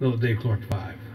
little Dave Clark 5.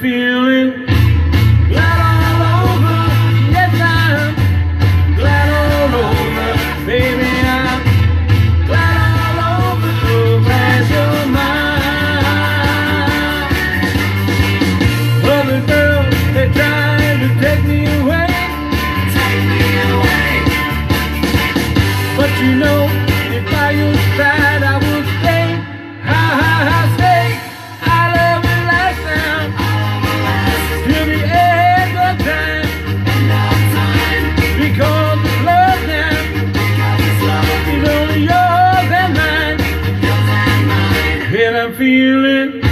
Feeling glad all over. Yes, I'm glad all over, baby. I'm glad all over. So glad you're mine. Other girls they try to take me away, take me away. But you know. I'm feeling